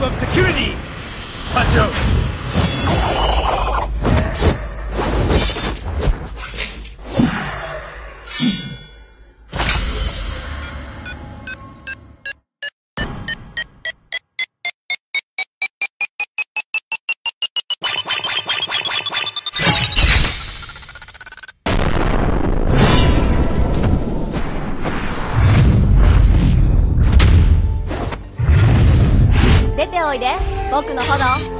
Of Security. 参おいで僕の炎